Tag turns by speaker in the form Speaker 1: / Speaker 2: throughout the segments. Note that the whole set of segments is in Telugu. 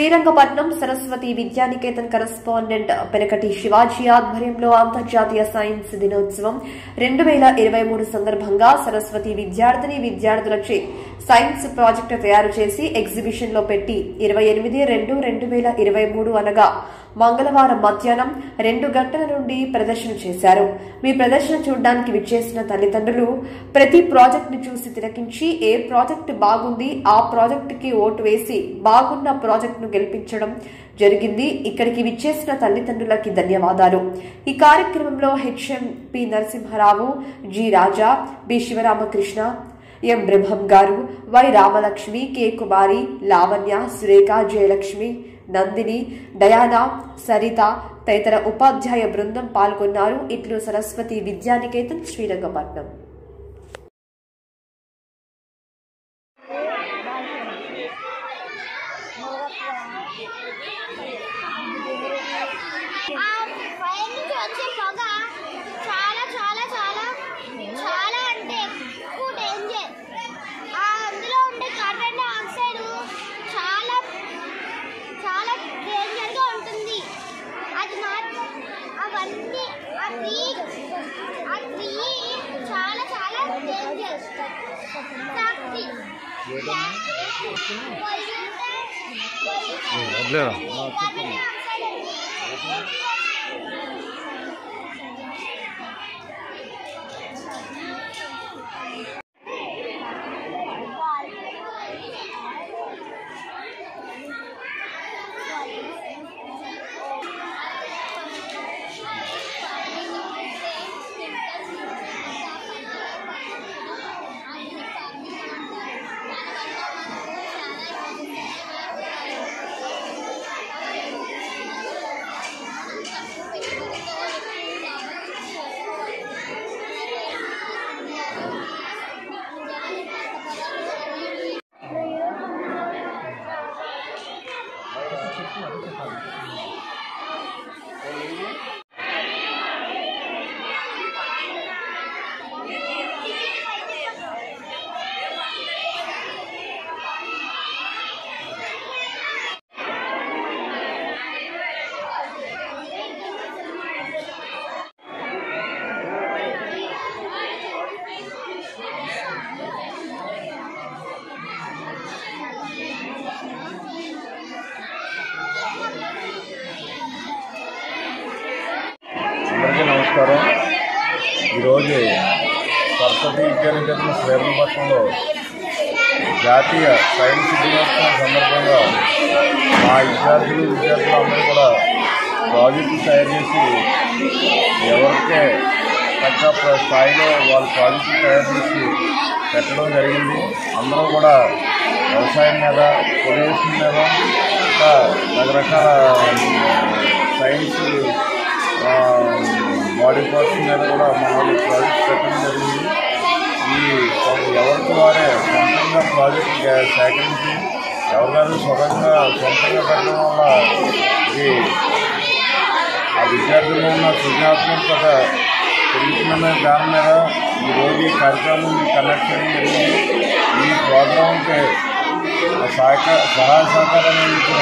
Speaker 1: శ్రీరంగపట్నం సరస్వతి విద్యానికేతన్ కరస్పాండెంట్ పెనకటి శివాజీ ఆధ్వర్యంలో అంతర్జాతీయ సైన్స్ దినోత్సవం రెండు వేల ఇరవై మూడు సందర్భంగా సరస్వతి విద్యార్థిని విద్యార్థులచే సైన్స్ ప్రాజెక్టు తయారు చేసి ఎగ్జిబిషన్లో పెట్టి ఇరవై ఎనిమిది రెండు రెండు వేల ఇరవై మూడు అనగా మంగళవారం మధ్యాహ్నం రెండు గంటల నుండి ప్రదర్శన చేశారు. మీ ప్రదర్శన చూడడానికి విచ్చేసిన తల్లిదండ్రులు ప్రతి ప్రాజెక్ట్ని చూసి తిలకించి ఏ ప్రాజెక్ట్ బాగుంది ఆ ప్రాజెక్ట్కి ఓటు వేసి బాగున్న ప్రాజెక్ట్ను గెలిపించడం జరిగింది. ఇక్కడికి విచ్చేసిన తల్లిదండ్రులకి ధన్యవాదాలు. ఈ కార్యక్రమంలో HM P Narasimha Rao G Raja B Sivaramakrishna M Brahmam garu Y Ramalakshmi K Kumari Lavanya Surekha Jayalakshmi Nandini Diana Saritha తదితర ఉపాధ్యాయ బృందం పాల్గొన్నారు. ఇట్లు సరస్వతి విద్యానికేతన్ శ్రీరంగపట్నం.
Speaker 2: ఆ నుంచి వచ్చే పొగ. 我们是
Speaker 3: 一 నమస్కారం. ఈరోజు సరస్వతి విద్యానికేతన శ్రీరంగపట్నంలో జాతీయ సైన్స్ దినోత్సవం సందర్భంగా మా విద్యార్థులు విద్యార్థులు అందరూ కూడా ప్రాజెక్టు తయారు చేసి ఎవరికే తగ్గ స్థాయిలో వాళ్ళ ప్రాజెక్టు తయారు చేసి పెట్టడం జరిగింది. అందరూ కూడా వ్యవసాయం మీద పొల్యూషన్ మీద ఇంకా రకరకాల సైన్స్ బాడీ పార్ట్స్ మీద కూడా మన వాళ్ళు ప్రాజెక్ట్ పెట్టడం జరిగింది. ఈ సొ- ఎవరికి వారే సొంతంగా ప్రాజెక్ట్ గా- సేకరించి ఎవరిగారు స్వతంగా సొంతంగా పెట్టడం వల్ల ఇది ఆ విద్యార్థుల్లో ఉన్న సృజనాత్మకత పెరుగుతున్న దాని మీద ఈరోజు ఈ కార్యక్రమం కండక్ట్ చేయడం జరిగింది. ఈ ప్రోగ్రాంకి సహక సహాయ సహకారాలు అందించిన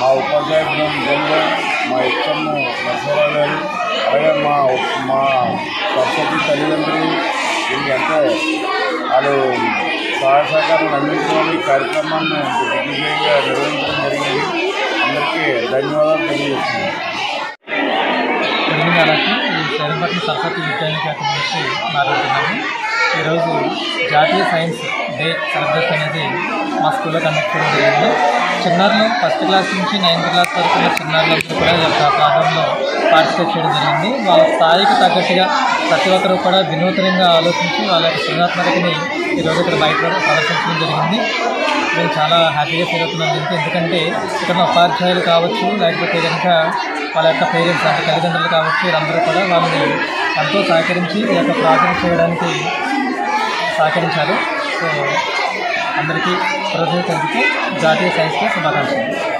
Speaker 3: మా ఉపాధ్యాయ బృందం మా ఇచ్చమ్మ నరసరావు గారు అలాగే మా మా సరస్వతి తల్లిదండ్రులు దీనికి వాళ్ళు సహాయ సహకారం అందించడం కార్యక్రమాన్ని దిగ్విజయంగా నిర్వహించడం జరిగింది. అందరికీ ధన్యవాదాలు తెలియజేస్తున్నాను.
Speaker 4: తెలంగాణకి ఈ సరస్వతి విద్యానికేతన్ నుంచి మాట్లాడుతున్నాము. ఈరోజు జాతీయ సైన్స్ డే సెలబ్రేషన్ అనేది మా స్కూల్లో కండక్ట్ చేయడం జరిగింది. చిన్నారులు ఫస్ట్ క్లాస్ నుంచి నైన్త్ క్లాస్ వరకు ఉన్న చిన్నారులందరూ కూడా ఈ యొక్క ప్రోగ్రాంలో పార్టిసిపేట్ చేయడం జరిగింది వాళ్ళ స్థాయికి తగ్గట్టుగా ప్రతి ఒక్కరూ కూడా వినూతనంగా ఆలోచించి వాళ్ళ యొక్క సృజనాత్మకతని ఈరోజు ఇక్కడ బయట ప్రదర్శించడం జరిగింది. నేను చాలా హ్యాపీగా ఫీల్ అవుతున్నాను దీనికి ఎందుకంటే ఇక్కడ ఉపాధ్యాయులు కావచ్చు లేకపోతే కనుక వాళ్ళ యొక్క పేరెంట్స్ అంటే తల్లిదండ్రులు కావచ్చు వీళ్ళందరూ కూడా వాళ్ళని ఎంతో సహకరించి ఈ యొక్క ప్రాజెక్ట్ చేయడానికి సహకరించారు. సో అందరికీ కృతజ్ఞతలు తెలుపుతూ జాతీయ సైన్స్కి శుభాకాంక్షలు.